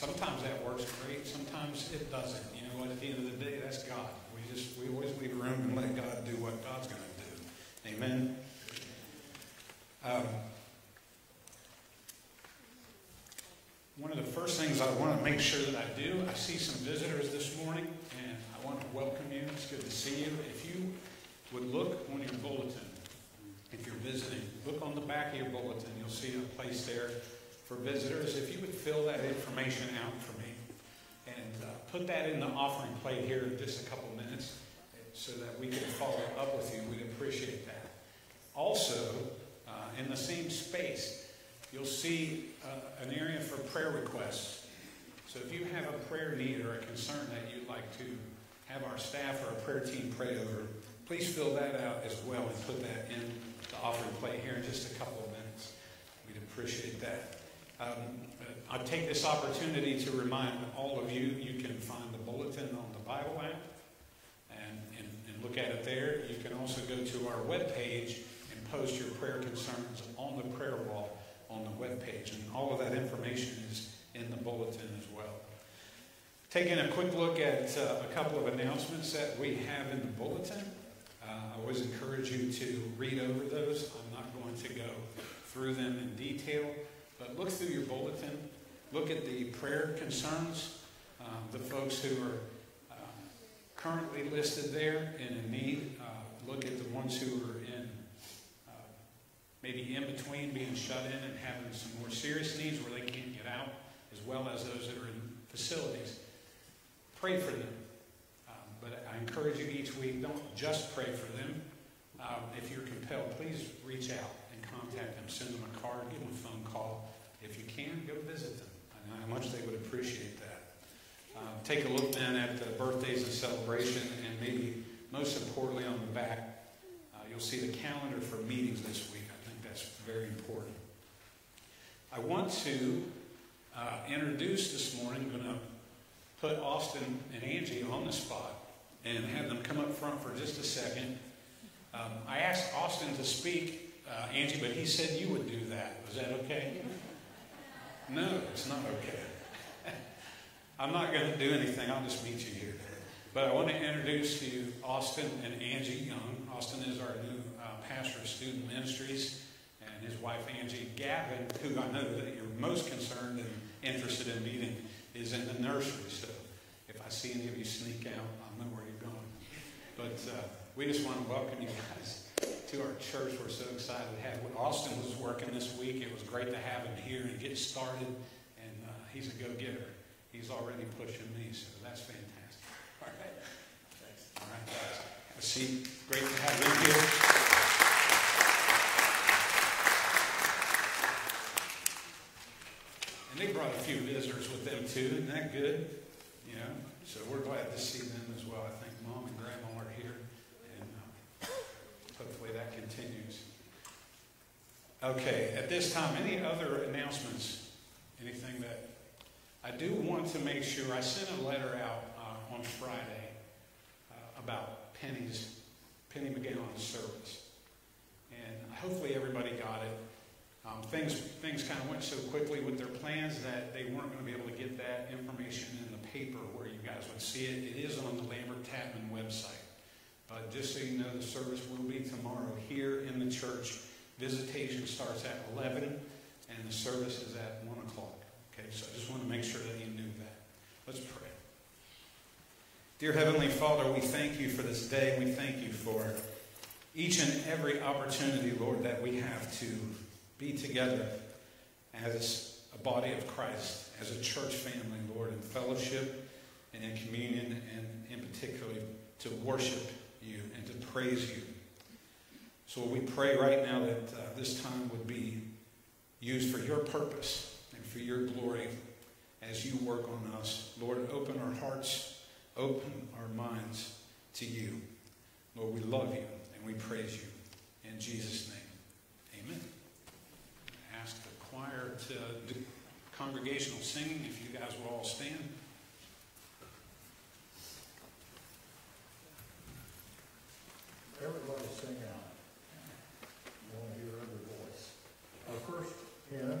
sometimes that works great. Sometimes it doesn't. You know what? At the end of the day, that's God. We just we always leave room and let God do what God's going to do. Amen. Um, one of the first things I want to make sure that I do, I see some visitors this morning, and I want to welcome you. It's good to see you. If you would look on your bulletin, if you're visiting, look on the back of your bulletin. You'll see a place there for visitors. If you would fill that information out for me and uh, put that in the offering plate here in just a couple minutes so that we can follow up with you, we'd appreciate that. Also, uh, in the same space, you'll see uh, an area for prayer requests. So if you have a prayer need or a concern that you'd like to have our staff or a prayer team pray over, please fill that out as well and put that in the offering plate here in just a couple of minutes. We'd appreciate that. Um, I take this opportunity to remind all of you, you can find the bulletin on the Bible app and, and, and look at it there. You can also go to our web page and post your prayer concerns on the prayer wall on the web page. And all of that information is in the bulletin as well. Taking a quick look at uh, a couple of announcements that we have in the bulletin. Uh, I always encourage you to read over those. I'm not going to go through them in detail, but look through your bulletin. Look at the prayer concerns, uh, the folks who are uh, currently listed there and in need. Uh, look at the ones who are in uh, maybe in between being shut in and having some more serious needs where they can't get out, as well as those that are in facilities. Pray for them. But I encourage you each week, don't just pray for them. Um, if you're compelled, please reach out and contact them. Send them a card, give them a phone call. If you can, go visit them. I know how much they would appreciate that. Um, take a look then at the birthdays and celebration, and maybe most importantly on the back, uh, you'll see the calendar for meetings this week. I think that's very important. I want to uh, introduce this morning, I'm going to put Austin and Angie on the spot and have them come up front for just a second. Um, I asked Austin to speak, uh, Angie, but he said you would do that. Was that okay? No, it's not okay. I'm not going to do anything. I'll just meet you here. But I want to introduce to you Austin and Angie Young. Austin is our new uh, pastor of student ministries, and his wife Angie Gavin, who I know that you're most concerned and interested in meeting, is in the nursery. So if I see any of you sneak out, I'll know where you're going. but uh, we just want to welcome you guys to our church. We're so excited to have. Austin was working this week. It was great to have him here and get started. And uh, he's a go-getter. He's already pushing me, so that's fantastic. All right. Thanks. All right, guys. Have a seat. Great to have you here. And they brought a few visitors with them too. Isn't that good? You know? So we're glad to see them as well. I think mom and grandma that continues. Okay, at this time, any other announcements? Anything that I do want to make sure I sent a letter out uh, on Friday uh, about Penny's Penny McGowan's service, and hopefully everybody got it. Um, things things kind of went so quickly with their plans that they weren't going to be able to get that information in the paper where you guys would see it. It is on the Lambert Tatman website. Uh, just so you know, the service will be tomorrow here in the church. Visitation starts at 11, and the service is at 1 o'clock. Okay, so I just want to make sure that you knew that. Let's pray. Dear Heavenly Father, we thank you for this day. We thank you for each and every opportunity, Lord, that we have to be together as a body of Christ, as a church family, Lord, in fellowship and in communion, and in particular to worship you and to praise you. So we pray right now that uh, this time would be used for your purpose and for your glory as you work on us. Lord, open our hearts, open our minds to you. Lord, we love you and we praise you. In Jesus' name, amen. I ask the choir to do congregational singing. If you guys will all stand. Everybody sing out. You want to hear every voice. Our first hymn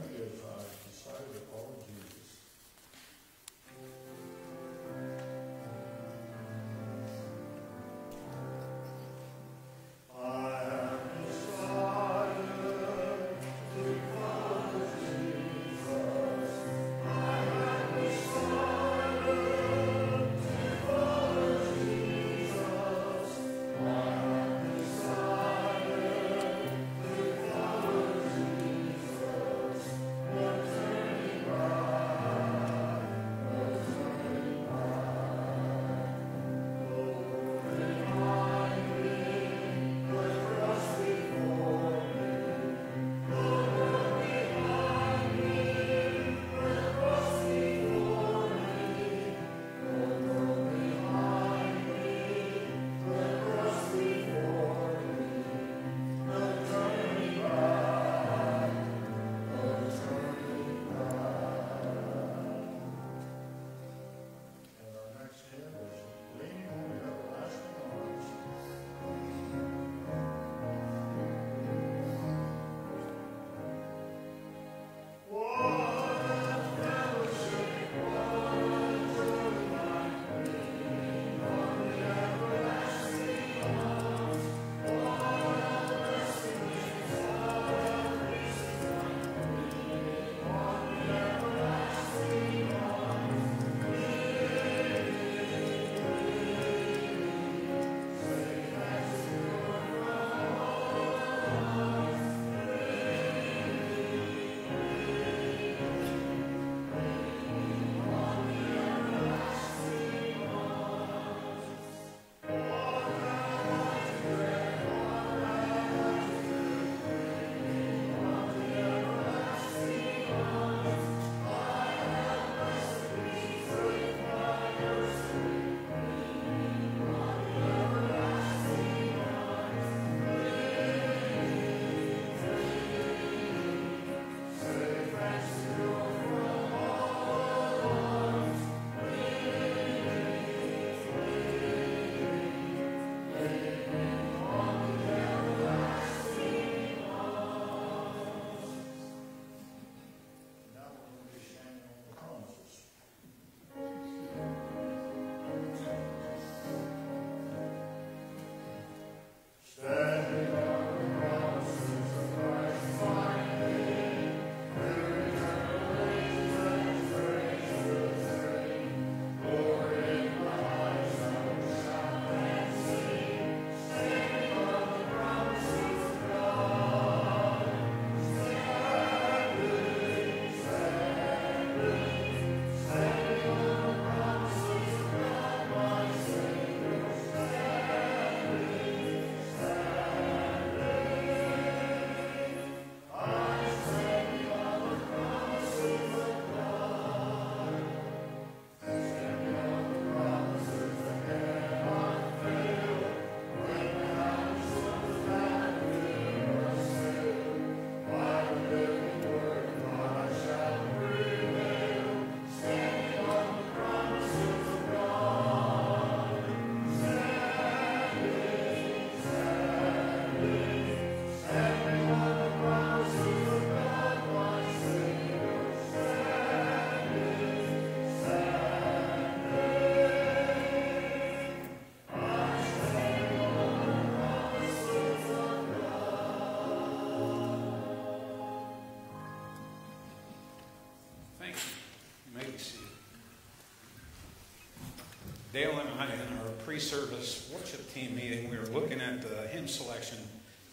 pre-service worship team meeting, we were looking at the hymn selection,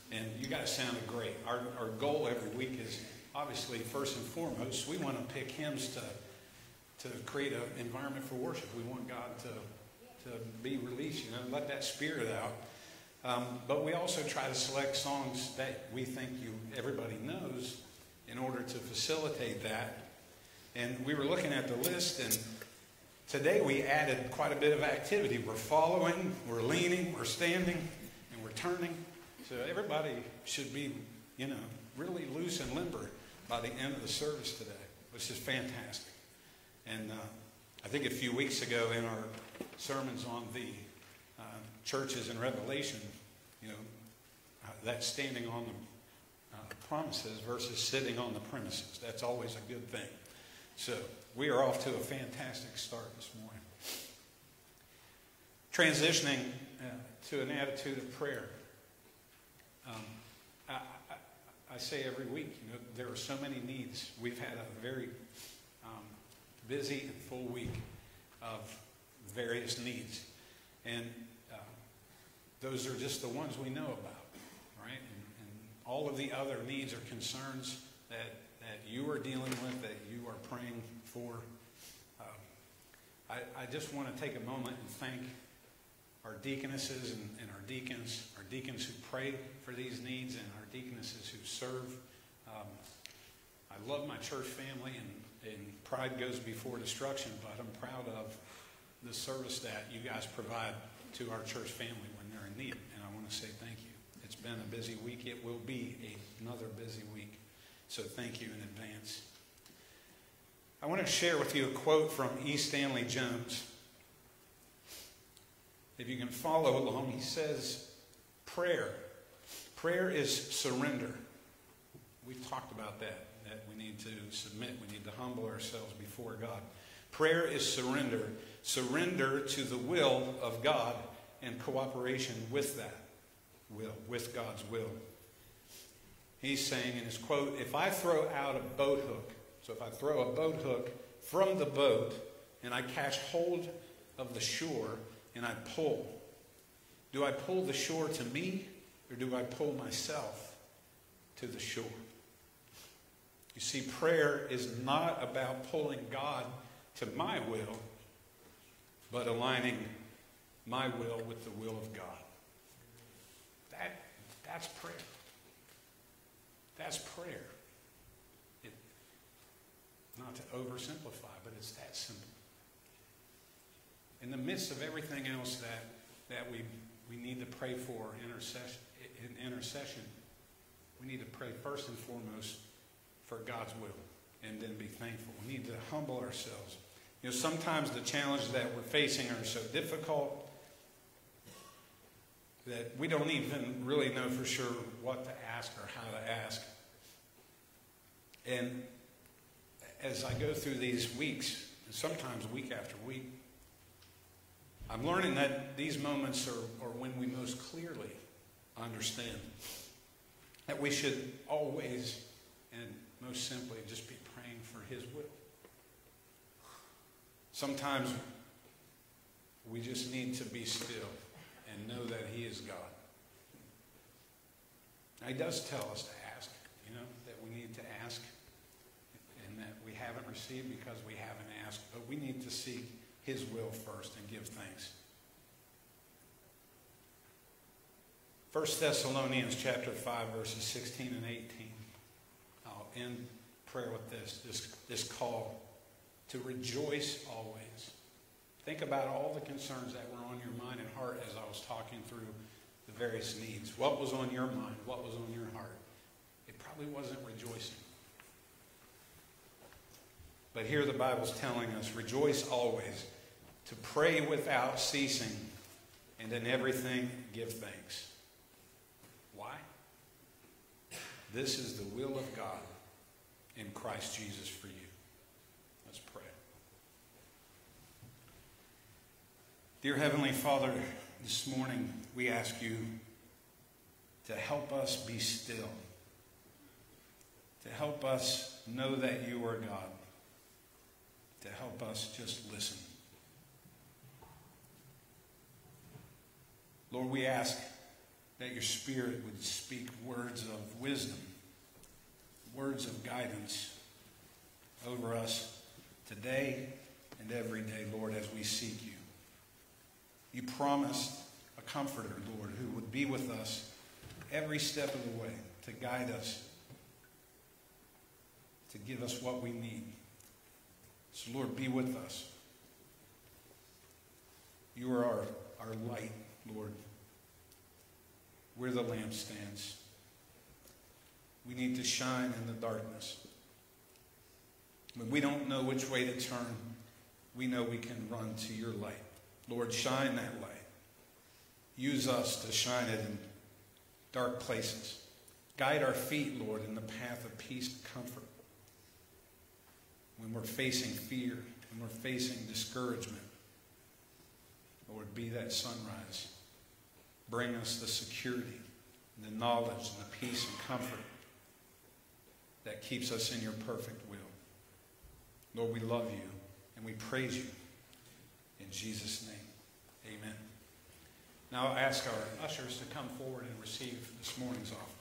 and you guys sounded great. Our, our goal every week is obviously, first and foremost, we want to pick hymns to, to create an environment for worship. We want God to, to be released, you know, let that spirit out. Um, but we also try to select songs that we think you everybody knows in order to facilitate that. And we were looking at the list, and today we added quite a bit of activity. We're following, we're leaning, we're standing, and we're turning. So everybody should be, you know, really loose and limber by the end of the service today, which is fantastic. And uh, I think a few weeks ago in our sermons on the uh, churches in Revelation, you know, uh, that standing on the uh, promises versus sitting on the premises. That's always a good thing. So we are off to a fantastic start this morning. Transitioning uh, to an attitude of prayer. Um, I, I, I, say every week, you know, there are so many needs. We've had a very um, busy and full week of various needs. And uh, those are just the ones we know about, right? And, and, all of the other needs or concerns that, that you are dealing with, that you are praying Um, I, I, just want to take a moment and thank our deaconesses and, and, our deacons, our deacons who pray for these needs, and our deaconesses who serve. Um, I love my church family, and, and pride goes before destruction, but I'm proud of the service that you guys provide to our church family when they're in need. And I want to say thank you. It's been a busy week. It will be another busy week. So thank you in advance. I want to share with you a quote from E. Stanley Jones. If you can follow along, he says, Prayer. Prayer is surrender. We've talked about that, that we need to submit, we need to humble ourselves before God. Prayer is surrender surrender to the will of God and cooperation with that will, with God's will. He's saying in his quote, if I throw out a boat hook, so if I throw a boat hook from the boat and I catch hold of the shore and I pull, do I pull the shore to me or do I pull myself to the shore? You see, prayer is not about pulling God to my will, but aligning my will with the will of God. That, that's prayer. That's prayer. To oversimplify, but it's that simple. In the midst of everything else that, that we, we need to pray for intercession, in intercession, we need to pray first and foremost for God's will and then be thankful. We need to humble ourselves you know, sometimes the challenges that we're facing are so difficult that we don't even really know for sure what to ask or how to ask. And as I go through these weeks, and sometimes week after week, I'm learning that these moments are, are when we most clearly understand that we should always and most simply just be praying for His will. Sometimes we just need to be still and know that He is God. Now, he does tell us to ask, you know, that we need to ask and that we haven't received because we haven't asked, but we need to seek His will first and give thanks. 1 Thessalonians chapter 5, verses 16 and 18. I'll end prayer with this, this, this call to rejoice always. Think about all the concerns that were on your mind and heart as I was talking through the various needs. What was on your mind? What was on your heart? It probably wasn't rejoicing. But here the Bible's telling us rejoice always, to pray without ceasing, and in everything give thanks. Why? This is the will of God in Christ Jesus for you. Let's pray. Dear Heavenly Father, this morning we ask you to help us be still, to help us know that you are God, to help us just listen. Lord, we ask that your Spirit would speak words of wisdom, words of guidance over us today and every day, Lord, as we seek you. You promised a comforter, Lord, who would be with us every step of the way to guide us, to give us what we need. So, Lord, be with us. You are our, our light, Lord. where the lamp stands. We need to shine in the darkness. When we don't know which way to turn, we know we can run to your light. Lord, shine that light. Use us to shine it in dark places. Guide our feet, Lord, in the path of peace and comfort. When we're facing fear, when we're facing discouragement, Lord, be that sunrise. Bring us the security, the knowledge, and the peace and comfort that keeps us in your perfect will. Lord, we love you and we praise you. In Jesus' name, amen. Now I'll ask our ushers to come forward and receive this morning's offering.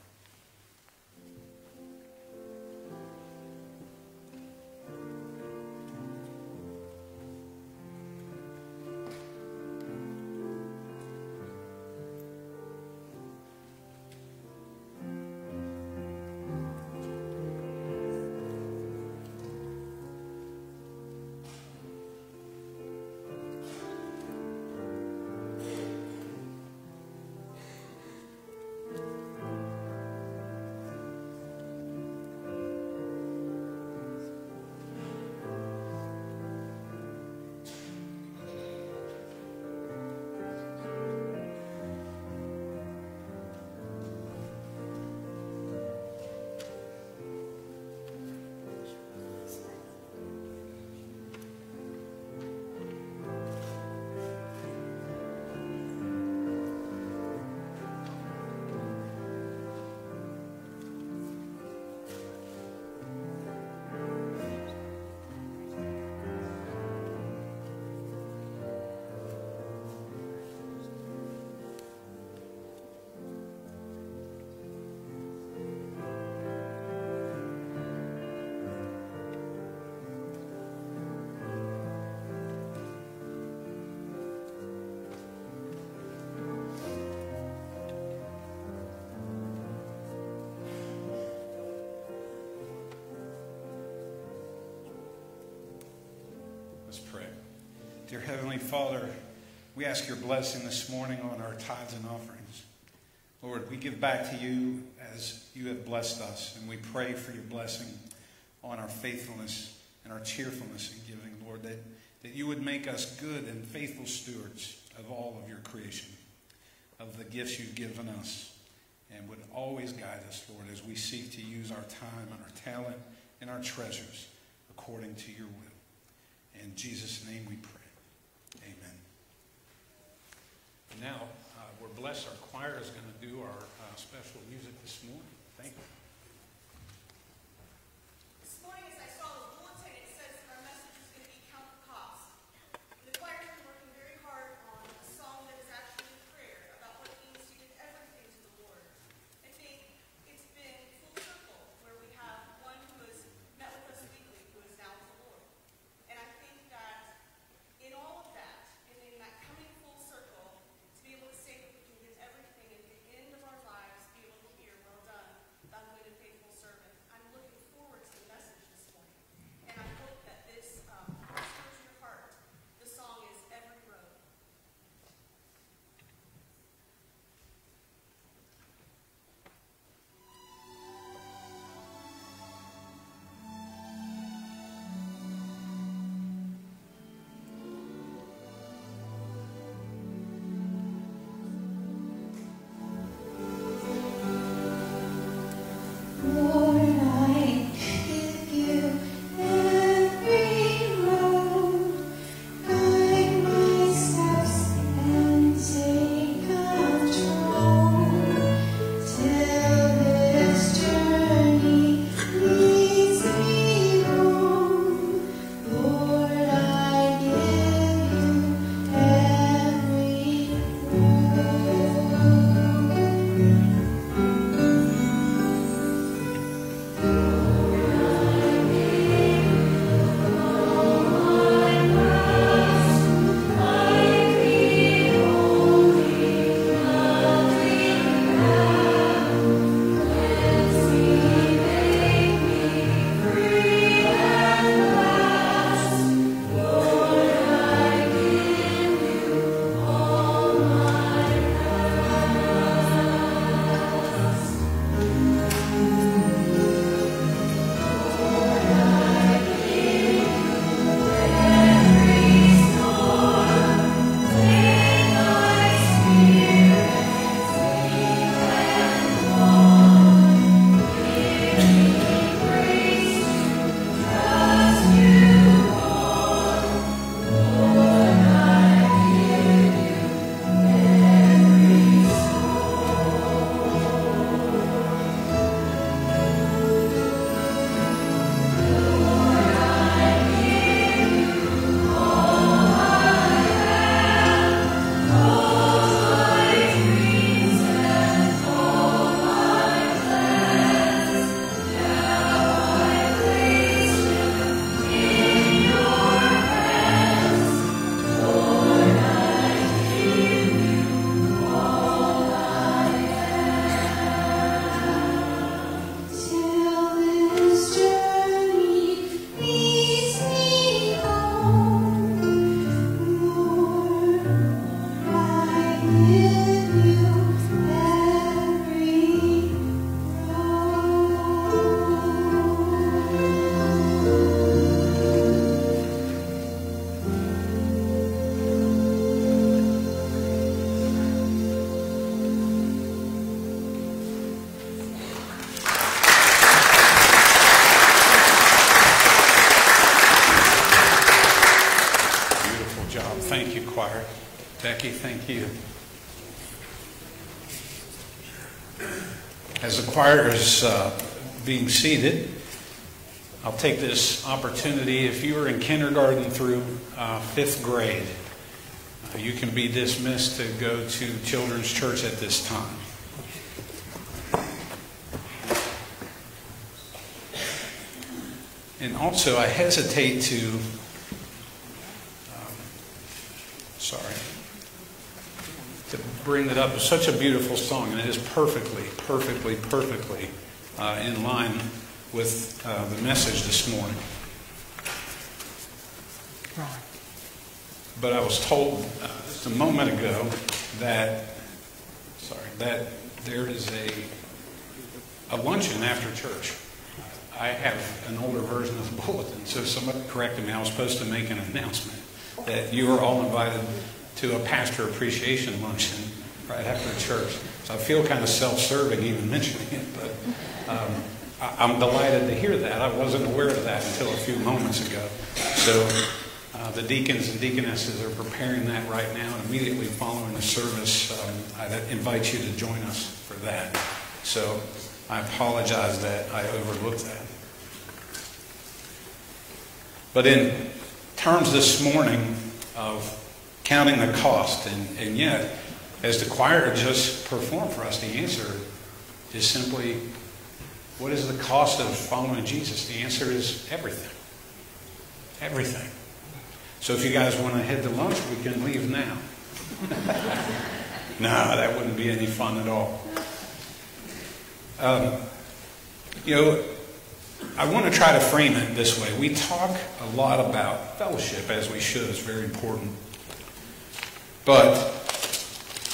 Dear Heavenly Father, we ask your blessing this morning on our tithes and offerings. Lord, we give back to you as you have blessed us, and we pray for your blessing on our faithfulness and our cheerfulness in giving, Lord, that, that you would make us good and faithful stewards of all of your creation, of the gifts you've given us, and would always guide us, Lord, as we seek to use our time and our talent and our treasures according to your will. In Jesus' name we pray. Now uh, we're blessed. Our choir is going to do our uh, special music this morning. Thank you. you. Is uh, being seated, I'll take this opportunity. If you are in kindergarten through uh, fifth grade, uh, you can be dismissed to go to Children's Church at this time. And also, I hesitate to sorry, to bring it up. It's such a beautiful song, and it is perfectly, perfectly, perfectly uh, in line with uh, the message this morning. But I was told uh, just a moment ago that, sorry, that there is a, a luncheon after church. I have an older version of the bulletin, so somebody corrected me. I was supposed to make an announcement that you are all invited to a pastor appreciation luncheon right after church. So I feel kind of self-serving even mentioning it, but um, I, am delighted to hear that. I wasn't aware of that until a few moments ago. So uh, the deacons and deaconesses are preparing that right now, and immediately following the service, um, I invite you to join us for that. So I apologize that I overlooked that. But in terms this morning of counting the cost, and, and yet, as the choir just performed for us, the answer is simply what is the cost of following Jesus? The answer is everything. Everything. So if you guys want to head to lunch, we can leave now. no, that wouldn't be any fun at all. Um, you know, I want to try to frame it this way. We talk a lot about fellowship, as we should. It's very important. But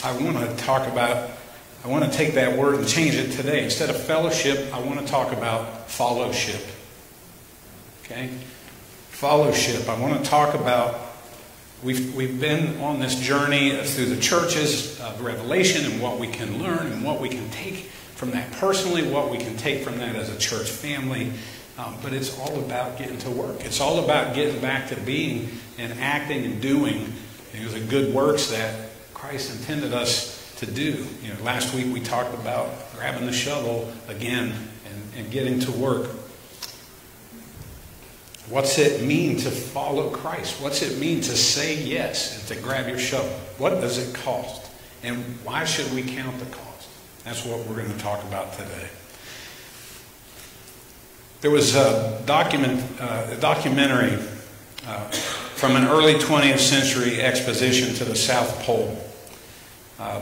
I want to talk about, I want to take that word and change it today. Instead of fellowship, I want to talk about followship. Okay? Followship. I want to talk about, we've, we've been on this journey through the churches of Revelation and what we can learn and what we can take from that personally, what we can take from that as a church family. Um, but it's all about getting to work. It's all about getting back to being and acting and doing the good works that Christ intended us to do. You know, last week we talked about grabbing the shovel again and, and getting to work. What's it mean to follow Christ? What's it mean to say yes and to grab your shovel? What does it cost? And why should we count the cost? That's what we're going to talk about today. There was a, document, uh, a documentary uh, from an early 20th century expedition to the South Pole. Um,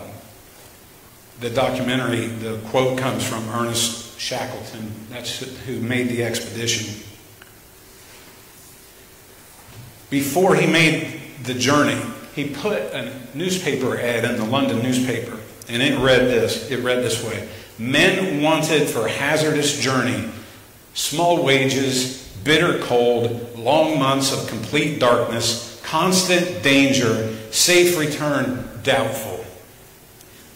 the documentary, the quote comes from Ernest Shackleton, that's who made the expedition. Before he made the journey, he put a newspaper ad in the London newspaper and it read this. It read this way. Men wanted for hazardous journey, small wages, bitter cold, long months of complete darkness, constant danger, safe return doubtful.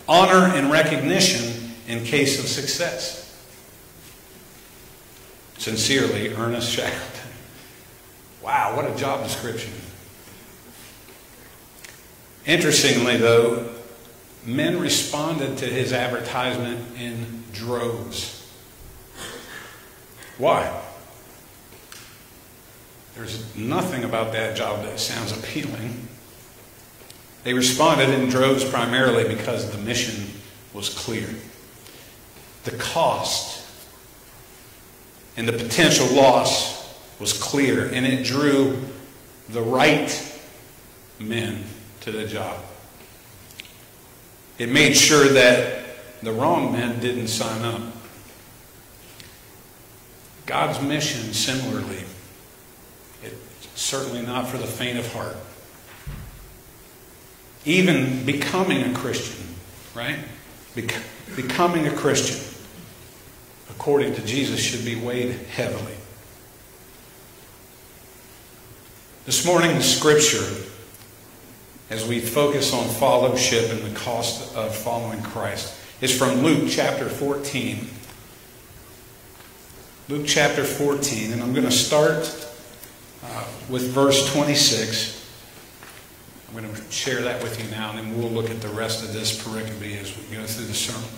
Honor and recognition in case of success. Sincerely, Ernest Shackleton. Wow, what a job description. Interestingly, though, men responded to his advertisement in droves. Why? There's nothing about that job that sounds appealing. They responded in droves primarily because the mission was clear. The cost and the potential loss was clear, and it drew the right men to the job. It made sure that the wrong men didn't sign up. God's mission, similarly, it's certainly not for the faint of heart. Even becoming a Christian, right? Bec- becoming a Christian, according to Jesus, should be weighed heavily. This morning's scripture as we focus on followship and the cost of following Christ is from Luke chapter 14. Luke chapter 14, and I'm going to start uh, with verse 26. I'm going to share that with you now, and then we'll look at the rest of this pericope as we go through the sermon.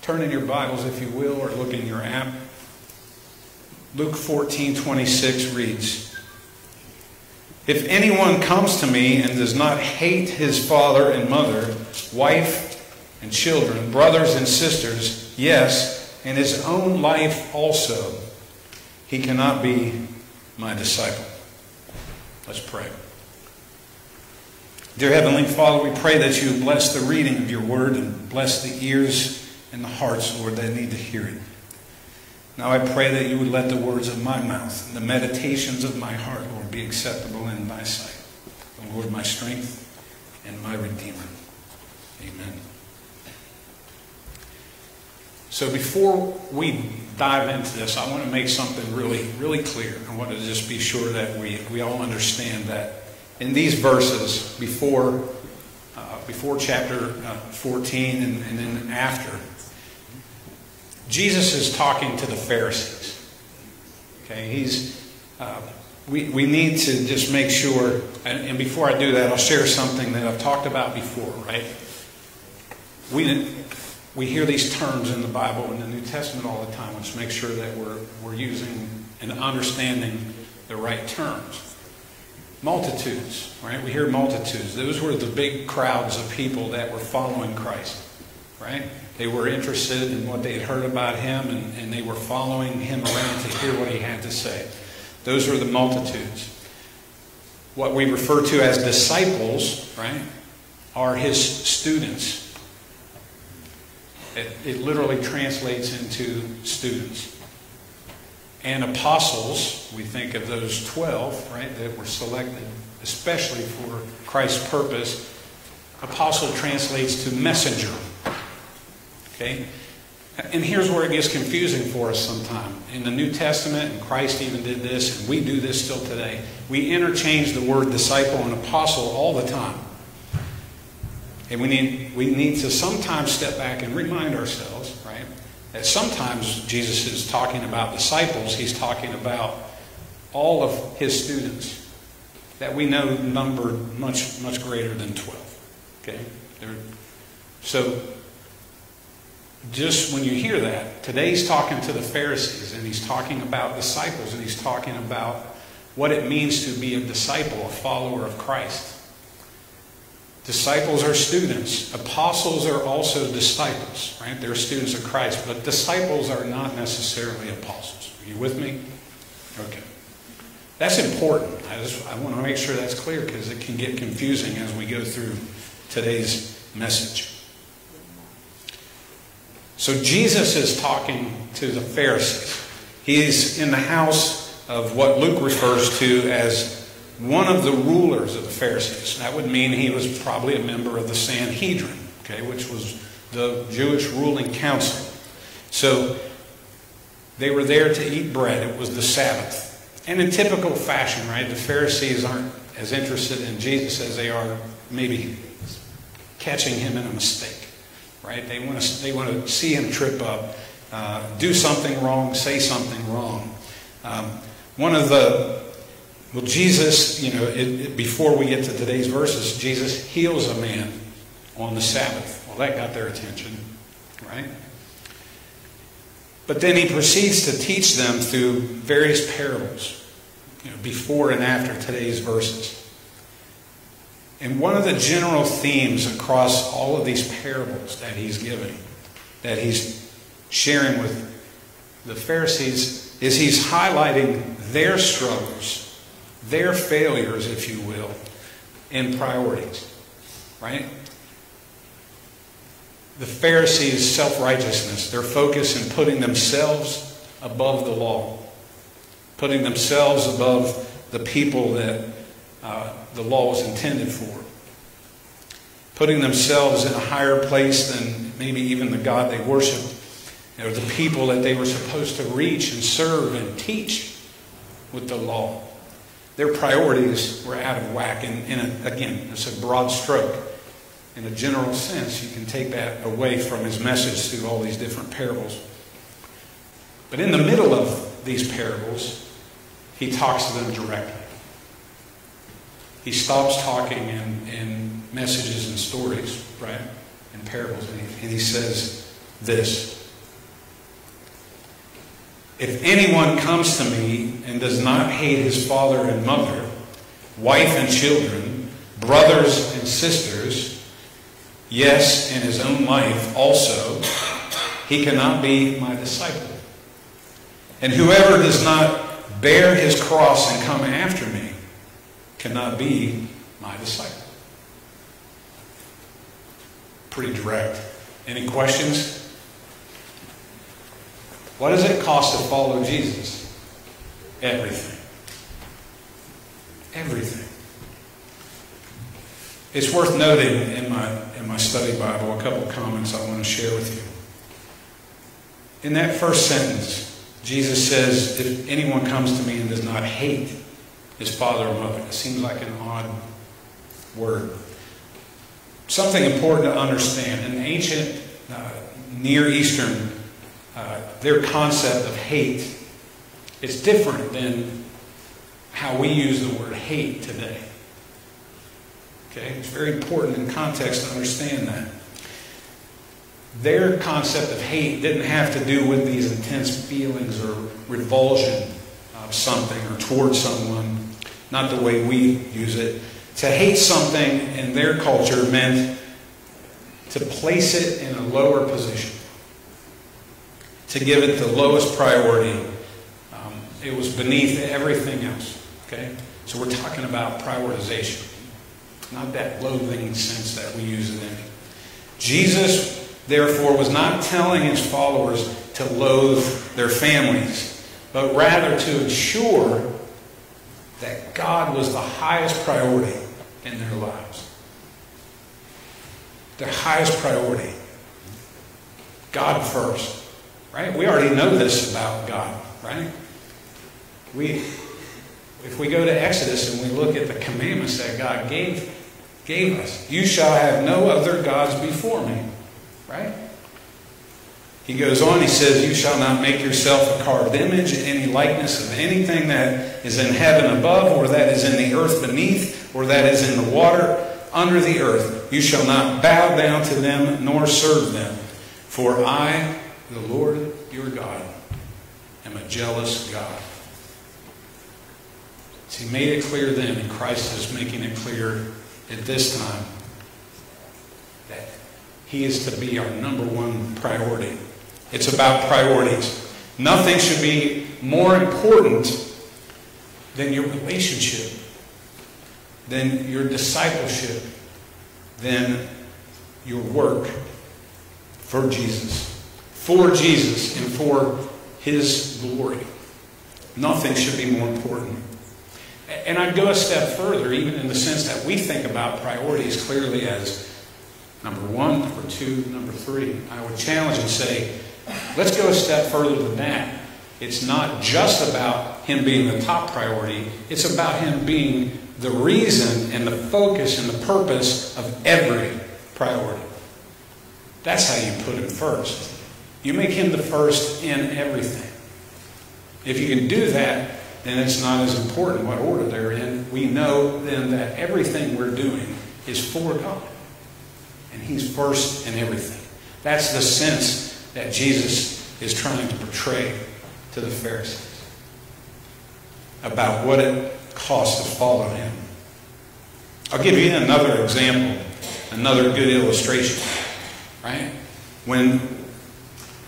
Turn in your Bibles, if you will, or look in your app. Luke 14 26 reads If anyone comes to me and does not hate his father and mother, wife and children, brothers and sisters, yes, and his own life also, he cannot be my disciple. Let's pray. Dear Heavenly Father, we pray that you bless the reading of your word and bless the ears and the hearts, Lord, that need to hear it. Now I pray that you would let the words of my mouth and the meditations of my heart, Lord, be acceptable in thy sight. The Lord, my strength and my Redeemer. Amen. So before we dive into this, I want to make something really, really clear. I want to just be sure that we, we all understand that in these verses, before, uh, before chapter uh, 14 and, and then after, Jesus is talking to the Pharisees. Okay, he's. Uh, we, we need to just make sure, and, and before I do that, I'll share something that I've talked about before, right? We, we hear these terms in the Bible in the New Testament all the time. Let's make sure that we're, we're using and understanding the right terms. Multitudes, right? We hear multitudes. Those were the big crowds of people that were following Christ, right? They were interested in what they had heard about him, and, and they were following him around to hear what he had to say. Those were the multitudes. What we refer to as disciples, right, are his students. It, it literally translates into students. And apostles, we think of those 12, right, that were selected especially for Christ's purpose. Apostle translates to messenger. Okay? And here's where it gets confusing for us sometimes. In the New Testament, and Christ even did this, and we do this still today, we interchange the word disciple and apostle all the time. And we need, we need to sometimes step back and remind ourselves, that sometimes Jesus is talking about disciples, he's talking about all of his students that we know number much, much greater than 12. Okay? They're, so just when you hear that, today he's talking to the Pharisees and he's talking about disciples and he's talking about what it means to be a disciple, a follower of Christ. Disciples are students. Apostles are also disciples, right? They're students of Christ, but disciples are not necessarily apostles. Are you with me? Okay. That's important. I just I want to make sure that's clear because it can get confusing as we go through today's message. So Jesus is talking to the Pharisees. He's in the house of what Luke refers to as one of the rulers of the Pharisees. That would mean he was probably a member of the Sanhedrin, okay, which was the Jewish ruling council. So they were there to eat bread. It was the Sabbath. And in typical fashion, right, the Pharisees aren't as interested in Jesus as they are maybe catching him in a mistake right? They want to, they want to see him trip up, uh, do something wrong, say something wrong. Um, one of the, well, Jesus, you know, it, it, before we get to today's verses, Jesus heals a man on the Sabbath. Well, that got their attention, right? But then he proceeds to teach them through various parables, you know, before and after today's verses. And one of the general themes across all of these parables that he's giving, that he's sharing with the Pharisees, is he's highlighting their struggles, their failures, if you will, in priorities. Right? The Pharisees' self righteousness, their focus in putting themselves above the law, putting themselves above the people that uh, the law was intended for. Putting themselves in a higher place than maybe even the God they worshiped, or the people that they were supposed to reach and serve and teach with the law. Their priorities were out of whack. And, and again, it's a broad stroke. In a general sense, you can take that away from his message through all these different parables. But in the middle of these parables, he talks to them directly. he stops talking in, in messages and stories, right? In parables. And he, and he says this If anyone comes to me and does not hate his father and mother, wife and children, brothers and sisters, yes, and his own life also, he cannot be my disciple. And whoever does not bear his cross and come after me cannot be my disciple. Pretty direct. Any questions? What does it cost to follow Jesus? Everything. Everything. It's worth noting in my, in my study Bible a couple of comments I want to share with you. In that first sentence, Jesus says, If anyone comes to me and does not hate his father or mother, it seems like an odd word. Something important to understand in ancient uh, Near Eastern, uh, their concept of hate is different than how we use the word hate today. Okay? It's very important in context to understand that. Their concept of hate didn't have to do with these intense feelings or revulsion of something or towards someone, not the way we use it. To hate something in their culture meant to place it in a lower position, to give it the lowest priority. Um, it was beneath everything else. Okay? So we're talking about prioritization, not that loathing sense that we use in it. Jesus, therefore, was not telling his followers to loathe their families, but rather to ensure that God was the highest priority in their lives. Their highest priority. God first. Right? We already know this about God, right? We if we go to Exodus and we look at the commandments that God gave, gave us, you shall have no other gods before me. Right? He goes on, he says, You shall not make yourself a carved image, any likeness of anything that is in heaven above, or that is in the earth beneath, or that is in the water under the earth. You shall not bow down to them nor serve them. For I, the Lord your God, am a jealous God. So he made it clear then, and Christ is making it clear at this time that he is to be our number one priority. It's about priorities. Nothing should be more important than your relationship, than your discipleship, than your work for Jesus, for Jesus, and for his glory. Nothing should be more important. And I'd go a step further, even in the sense that we think about priorities clearly as number one, number two, number three. I would challenge and say, let's go a step further than that. It's not just about him being the top priority, it's about him being the reason and the focus and the purpose of every priority. That's how you put him first. You make him the first in everything. If you can do that, then it's not as important what order they're in. We know then that everything we're doing is for God. And He's first in everything. That's the sense that Jesus is trying to portray to the Pharisees about what it costs to follow Him. I'll give you another example, another good illustration, right? When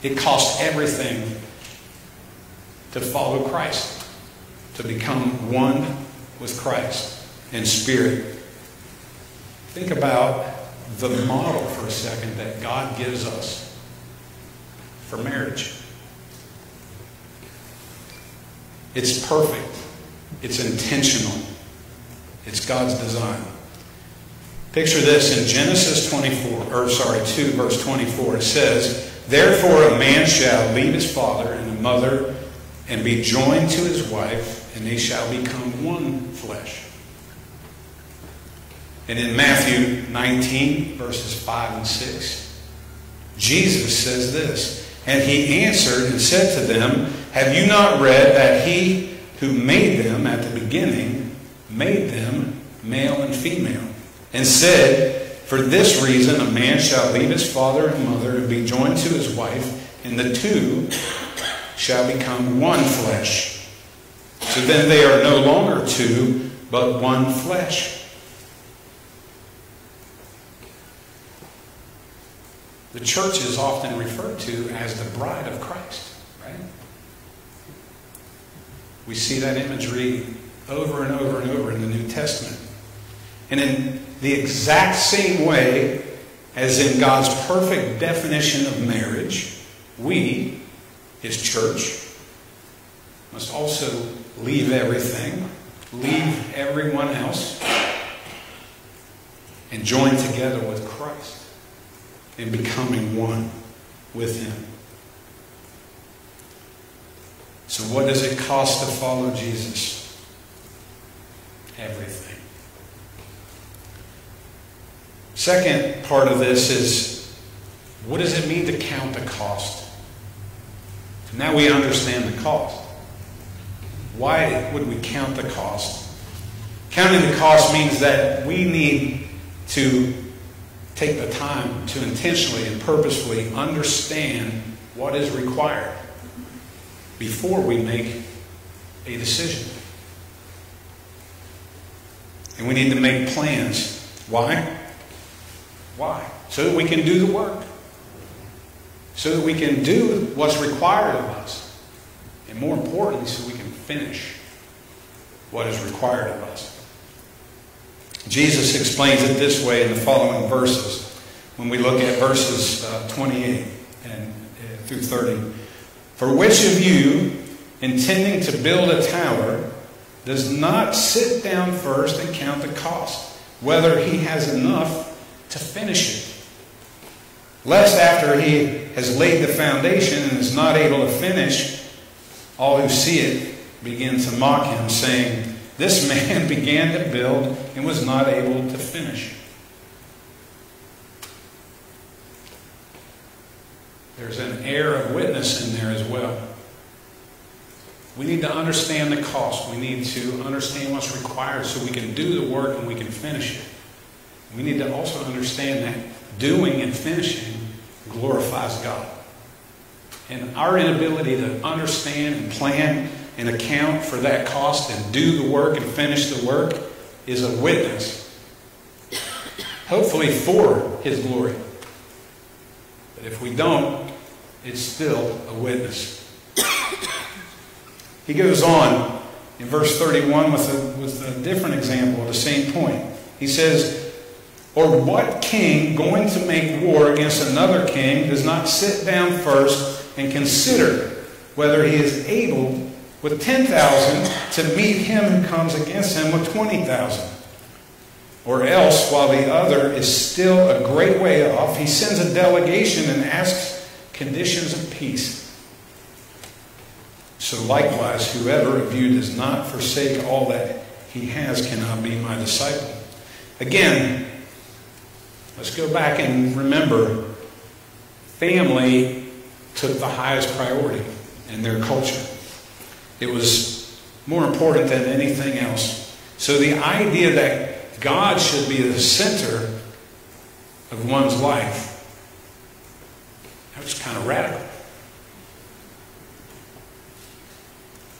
it costs everything to follow Christ to become one with Christ in spirit. Think about the model for a second that God gives us for marriage. It's perfect. It's intentional. It's God's design. Picture this in Genesis 24, or sorry, 2 verse 24. It says, Therefore a man shall leave his father and mother and be joined to his wife, and they shall become one flesh. And in Matthew 19, verses 5 and 6, Jesus says this And he answered and said to them, Have you not read that he who made them at the beginning made them male and female, and said, For this reason a man shall leave his father and mother and be joined to his wife, and the two shall become one flesh. So then they are no longer two, but one flesh. The church is often referred to as the bride of Christ, right? We see that imagery over and over and over in the New Testament. And in the exact same way as in God's perfect definition of marriage, we, his church, must also leave everything, leave everyone else, and join together with Christ in becoming one with Him. So, what does it cost to follow Jesus? Everything. Second part of this is what does it mean to count the cost? Now we understand the cost. Why would we count the cost? Counting the cost means that we need to take the time to intentionally and purposefully understand what is required before we make a decision. And we need to make plans. Why? Why? So that we can do the work. So that we can do what's required of us. And more importantly, so we can finish what is required of us. Jesus explains it this way in the following verses. When we look at verses uh, 28 and uh, through 30. For which of you, intending to build a tower, does not sit down first and count the cost, whether he has enough to finish it? Lest after he has laid the foundation and is not able to finish, all who see it begin to mock him, saying, this man began to build and was not able to finish. There's an air of witness in there as well. We need to understand the cost. We need to understand what's required so we can do the work and we can finish it. We need to also understand that doing and finishing glorifies God. And our inability to understand and plan and account for that cost and do the work and finish the work is a witness. Hopefully for His glory. But if we don't, it's still a witness. He goes on in verse 31 with a, with a different example of the same point. He says, Or what king going to make war against another king does not sit down first and consider whether he is able with 10,000 to meet him who comes against him with 20,000. Or else, while the other is still a great way off, he sends a delegation and asks conditions of peace. So likewise, whoever of you does not forsake all that he has cannot be my disciple. Again, let's go back and remember family took the highest priority in their culture. It was more important than anything else. So the idea that God should be the center of one's life, that was kind of radical.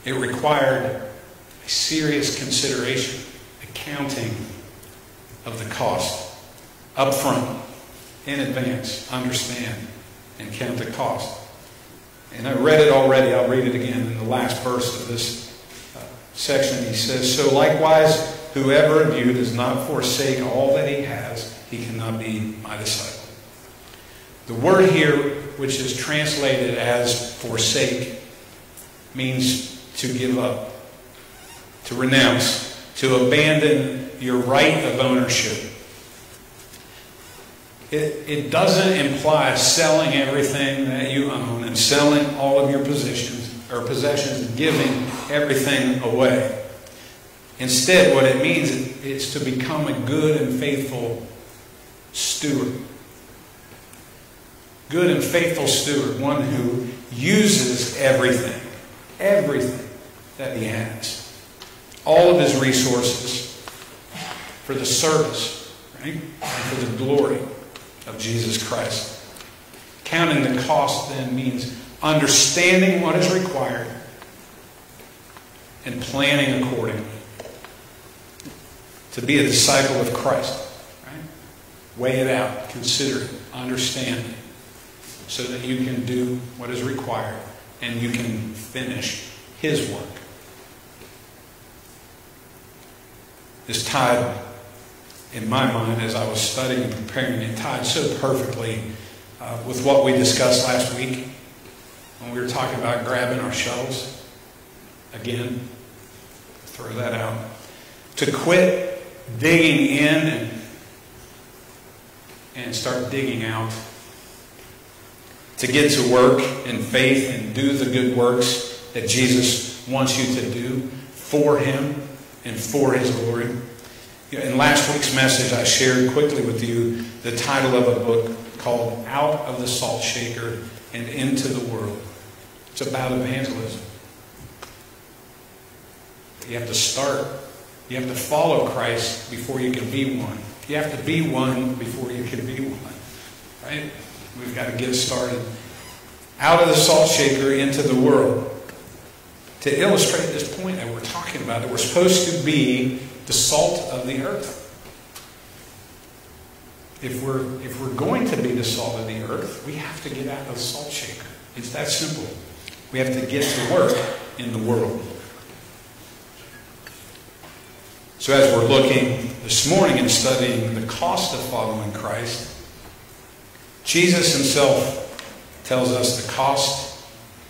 It required a serious consideration, accounting of the cost, up front, in advance, understand, and count the cost. And I read it already. I'll read it again in the last verse of this uh, section. He says, So likewise, whoever of you does not forsake all that he has, he cannot be my disciple. The word here, which is translated as forsake, means to give up, to renounce, to abandon your right of ownership. It, it doesn't imply selling everything that you own and selling all of your positions or possessions, giving everything away. Instead, what it means is to become a good and faithful steward. Good and faithful steward, one who uses everything, everything that he has, all of his resources, for the service, right? And for the glory of Jesus Christ. Counting the cost then means understanding what is required and planning accordingly. To be a disciple of Christ, right? Weigh it out, consider it, understand it, so that you can do what is required and you can finish His work. This tied, in my mind, as I was studying and preparing, it tied so perfectly uh, with what we discussed last week when we were talking about grabbing our shovels. Again, throw that out. To quit digging in and, and start digging out. To get to work in faith and do the good works that Jesus wants you to do for Him and for His glory. In last week's message, I shared quickly with you the title of a book called Out of the Salt Shaker and Into the World. It's about evangelism. You have to start. You have to follow Christ before you can be one. You have to be one before you can be one. Right? We've got to get started. Out of the salt shaker into the world. To illustrate this point that we're talking about, that we're supposed to be the salt of the earth. If we're, if we're going to be the salt of the earth, we have to get out of the salt shaker. It's that simple. We have to get to work in the world. So, as we're looking this morning and studying the cost of following Christ, Jesus himself tells us the cost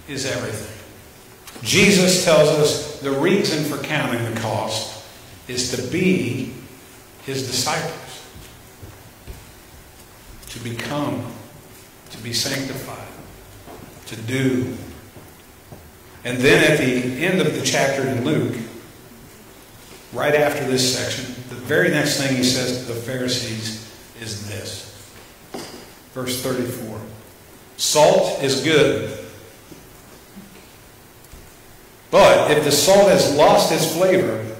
is everything. Jesus tells us the reason for counting the cost is to be his disciples, to become, to be sanctified, to do. And then at the end of the chapter in Luke, right after this section, the very next thing he says to the Pharisees is this. Verse 34 Salt is good. But if the salt has lost its flavor,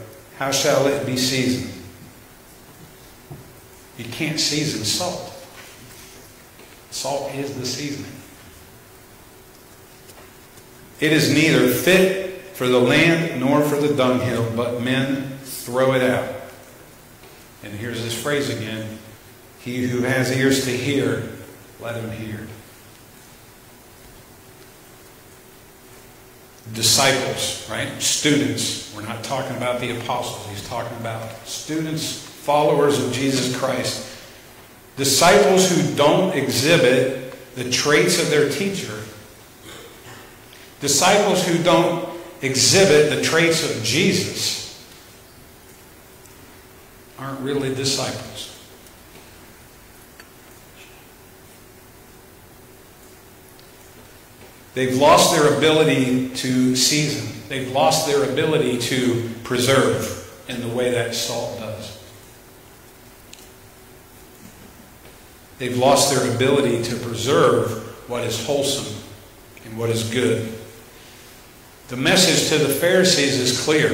how shall it be seasoned? You can't season salt. Salt is the seasoning. It is neither fit for the land nor for the dunghill, but men throw it out. And here's this phrase again He who has ears to hear, let him hear. Disciples, right? Students. We're not talking about the apostles. He's talking about students, followers of Jesus Christ. Disciples who don't exhibit the traits of their teacher. Disciples who don't exhibit the traits of Jesus aren't really disciples. They've lost their ability to season. They've lost their ability to preserve in the way that salt does. They've lost their ability to preserve what is wholesome and what is good. The message to the Pharisees is clear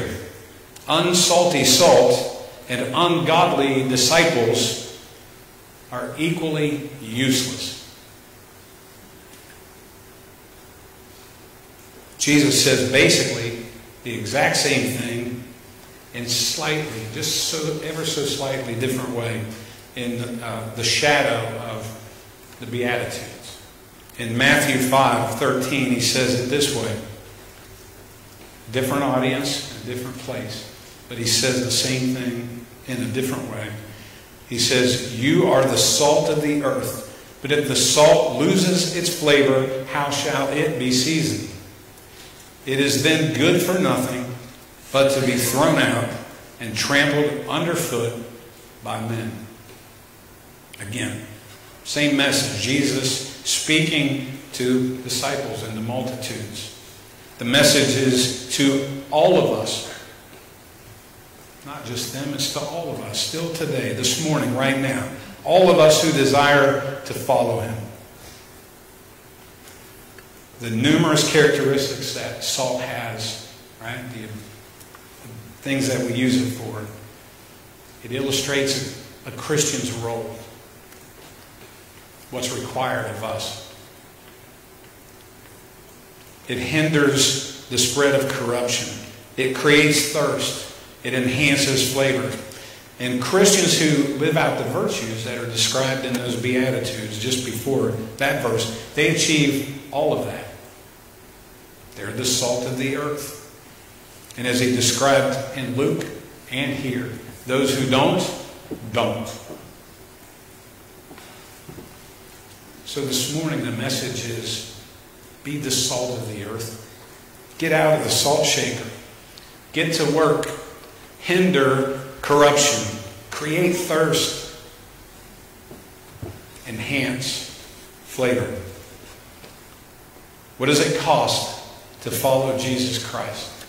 unsalty salt and ungodly disciples are equally useless. Jesus says basically the exact same thing in slightly, just so ever so slightly different way in uh, the shadow of the Beatitudes. In Matthew 5 13, he says it this way different audience, a different place, but he says the same thing in a different way. He says, You are the salt of the earth, but if the salt loses its flavor, how shall it be seasoned? It is then good for nothing but to be thrown out and trampled underfoot by men. Again, same message. Jesus speaking to disciples and the multitudes. The message is to all of us. Not just them, it's to all of us. Still today, this morning, right now. All of us who desire to follow him the numerous characteristics that salt has, right? The, the things that we use it for. It illustrates a Christian's role, what's required of us. It hinders the spread of corruption. It creates thirst. It enhances flavor. And Christians who live out the virtues that are described in those Beatitudes just before that verse, they achieve all of that. They're the salt of the earth. And as he described in Luke and here, those who don't, don't. So this morning, the message is be the salt of the earth. Get out of the salt shaker. Get to work. Hinder corruption. Create thirst. Enhance flavor. What does it cost to follow Jesus Christ?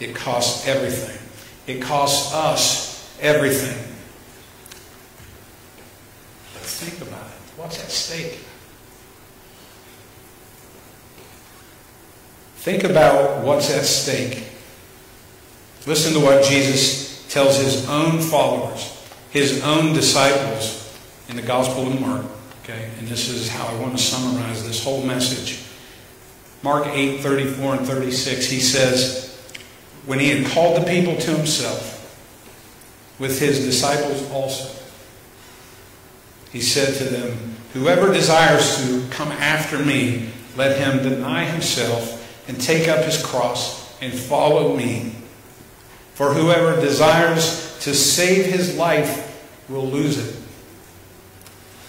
It costs everything. It costs us everything. But think about it. What's at stake? Think about what's at stake. Listen to what Jesus tells his own followers, his own disciples in the Gospel of Mark. Okay, and this is how I want to summarize this whole message. Mark 8, 34 and 36, he says, When he had called the people to himself, with his disciples also, he said to them, Whoever desires to come after me, let him deny himself and take up his cross and follow me. For whoever desires to save his life will lose it.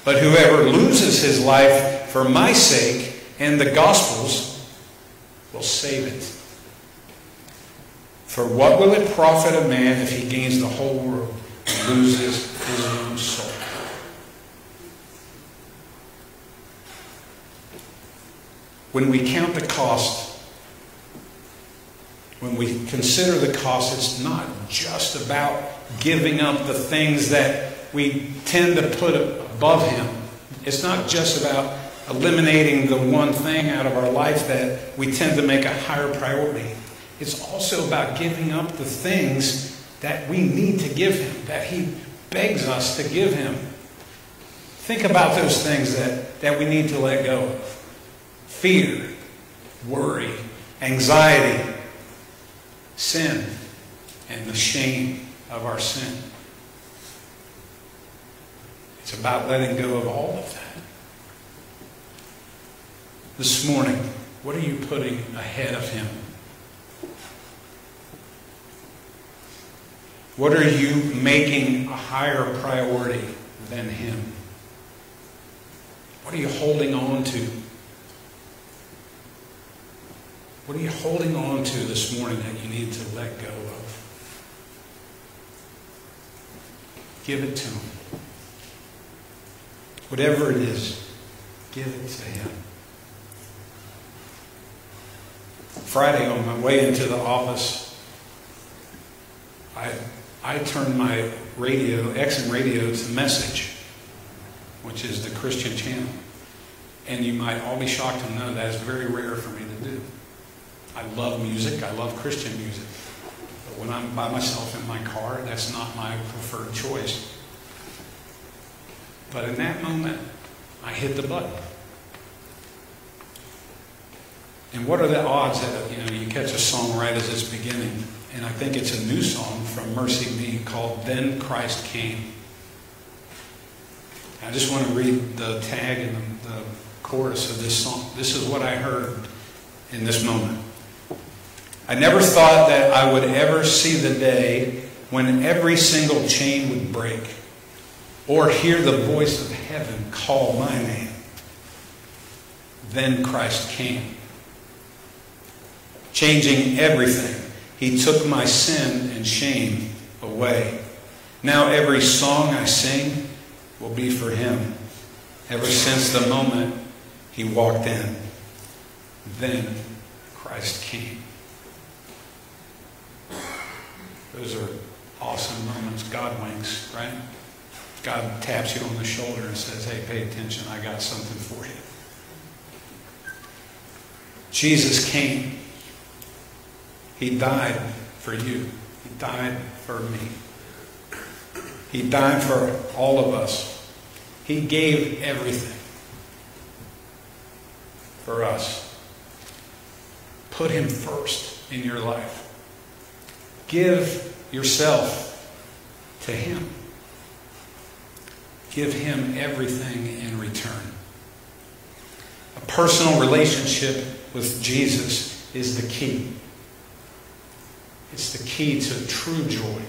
But whoever loses his life for my sake and the gospel's will save it. For what will it profit a man if he gains the whole world and loses his own soul? When we count the cost when we consider the cost, it's not just about giving up the things that we tend to put above Him. It's not just about eliminating the one thing out of our life that we tend to make a higher priority. It's also about giving up the things that we need to give Him, that He begs us to give Him. Think about those things that, that we need to let go of fear, worry, anxiety, sin and the shame of our sin. It's about letting go of all of that. This morning, what are you putting ahead of Him? What are you making a higher priority than Him? What are you holding on to? What are you holding on to this morning that you need to let go of? Give it to Him. Whatever it is, give it to Him. Friday, on my way into the office, I, I turned my radio, XM radio, to Message, which is the Christian channel. And you might all be shocked to know that is very rare for me to do. I love music. I love Christian music. But when I'm by myself in my car, that's not my preferred choice. But in that moment, I hit the button. And what are the odds that you know you catch a song right as it's beginning? And I think it's a new song from Mercy Me called "Then Christ Came." I just want to read the tag and the, the chorus of this song. This is what I heard in this moment. I never thought that I would ever see the day when every single chain would break or hear the voice of heaven call my name. Then Christ came, changing everything. He took my sin and shame away. Now every song I sing will be for him. Ever since the moment he walked in, then Christ came. Those are awesome moments. God winks, right? God taps you on the shoulder and says, hey, pay attention. I got something for you. Jesus came. He died for you. He died for me. He died for all of us. He gave everything for us. Put Him first in your life. Give yourself to Him. Give Him everything in return. A personal relationship with Jesus is the key. It's the key to true joy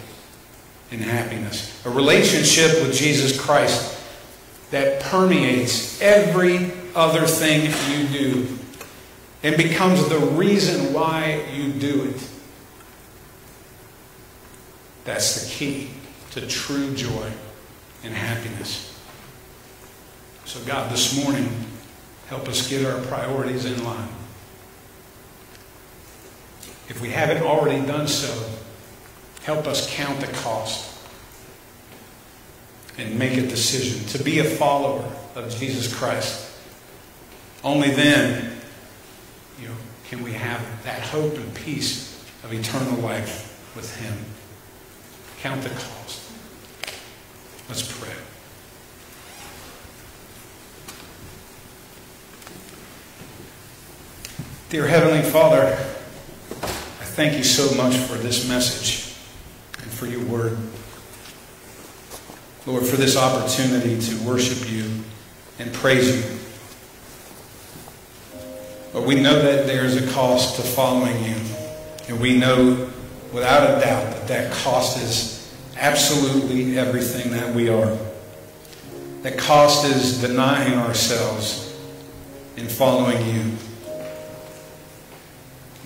and happiness. A relationship with Jesus Christ that permeates every other thing you do and becomes the reason why you do it. That's the key to true joy and happiness. So, God, this morning, help us get our priorities in line. If we haven't already done so, help us count the cost and make a decision to be a follower of Jesus Christ. Only then you know, can we have that hope and peace of eternal life with Him. Count the cost. Let's pray. Dear Heavenly Father, thank you so much for this message and for your word. Lord, for this opportunity to worship you and praise you. But we know that there is a cost to following you. And we know without a doubt that that cost is absolutely everything that we are. That cost is denying ourselves in following you.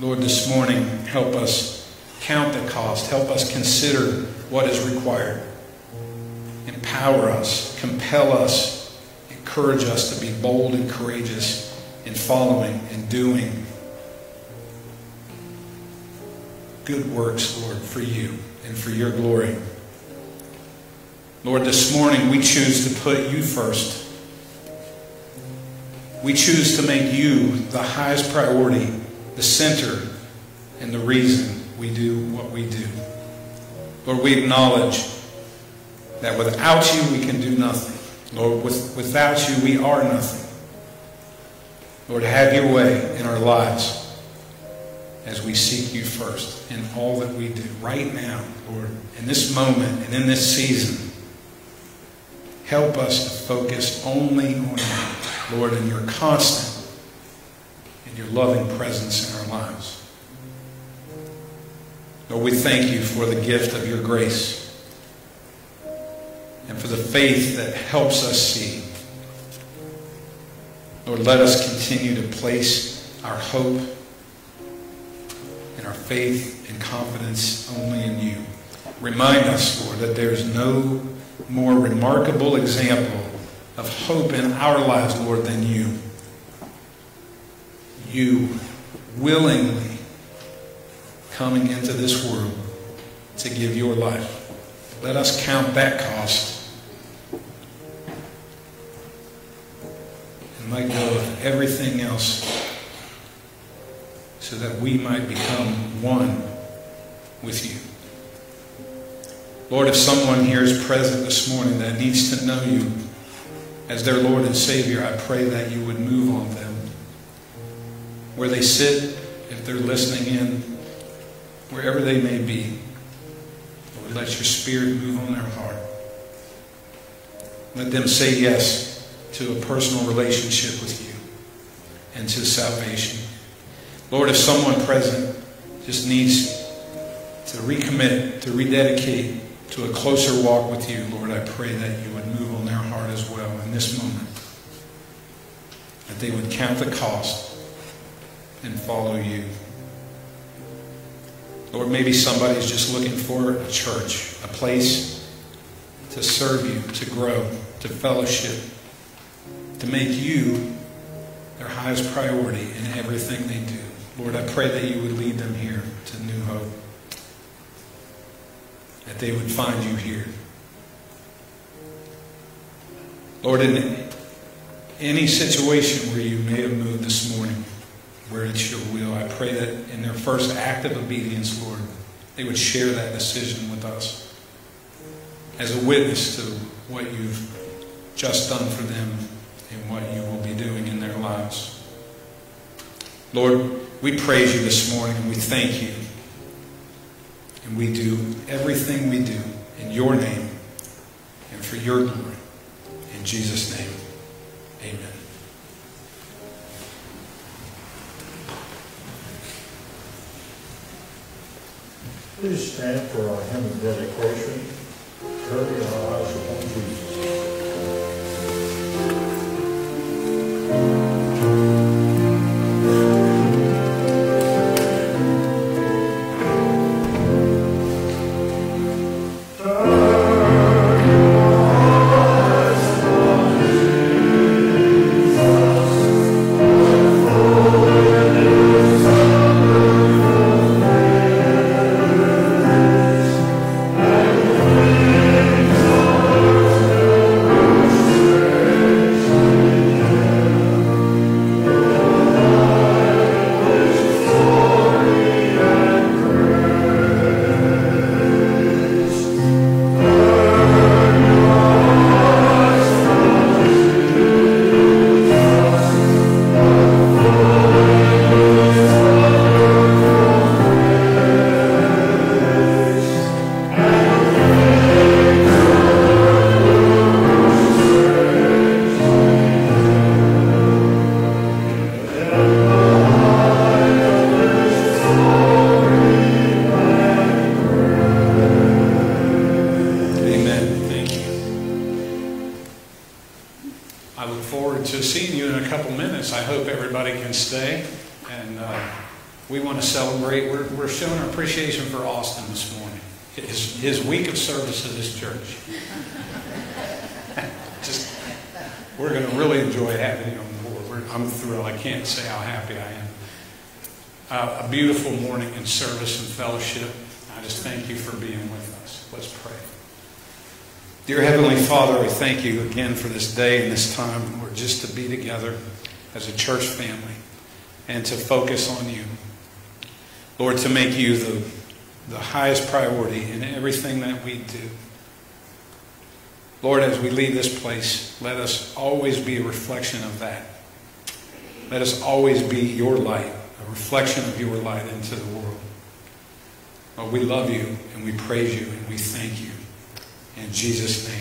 Lord, this morning, help us count the cost. Help us consider what is required. Empower us, compel us, encourage us to be bold and courageous in following and doing good works, Lord, for you and for your glory. Lord, this morning we choose to put you first. We choose to make you the highest priority, the center, and the reason we do what we do. Lord, we acknowledge that without you we can do nothing. Lord, with, without you we are nothing. Lord, have your way in our lives as we seek you first in all that we do right now, Lord, in this moment and in this season. Help us to focus only on you, Lord, and your constant and your loving presence in our lives. Lord, we thank you for the gift of your grace and for the faith that helps us see. Lord, let us continue to place our hope and our faith and confidence only in you. Remind us, Lord, that there is no more remarkable example of hope in our lives, Lord, than you. You willingly coming into this world to give your life. Let us count that cost and let go of everything else so that we might become one with you. Lord, if someone here is present this morning that needs to know you as their Lord and Savior, I pray that you would move on them. Where they sit, if they're listening in, wherever they may be, Lord, let your Spirit move on their heart. Let them say yes to a personal relationship with you and to salvation. Lord, if someone present just needs to recommit, to rededicate to a closer walk with you, Lord, I pray that you would move on their heart as well in this moment. That they would count the cost and follow you. Lord, maybe somebody's just looking for a church, a place to serve you, to grow, to fellowship, to make you their highest priority in everything they do. Lord, I pray that you would lead them here to New Hope that they would find you here. Lord, in any situation where you may have moved this morning, where it's your will, I pray that in their first act of obedience, Lord, they would share that decision with us. as a witness to what you've just done for them and what you will be doing in their lives. Lord, we praise you this morning and we thank you. And we do everything we do in your name and for your glory. In Jesus' name, amen. Please stand for our hymn of dedication. Turn your eyes upon Jesus. Dear Heavenly Father, we thank you again for this day and this time. Lord, just to be together as a church family and to focus on you. Lord, to make you the, the highest priority in everything that we do. Lord, as we leave this place, let us always be a reflection of that. Let us always be your light, a reflection of your light into the world. Lord, we love you and we praise you and we thank you. In Jesus' name,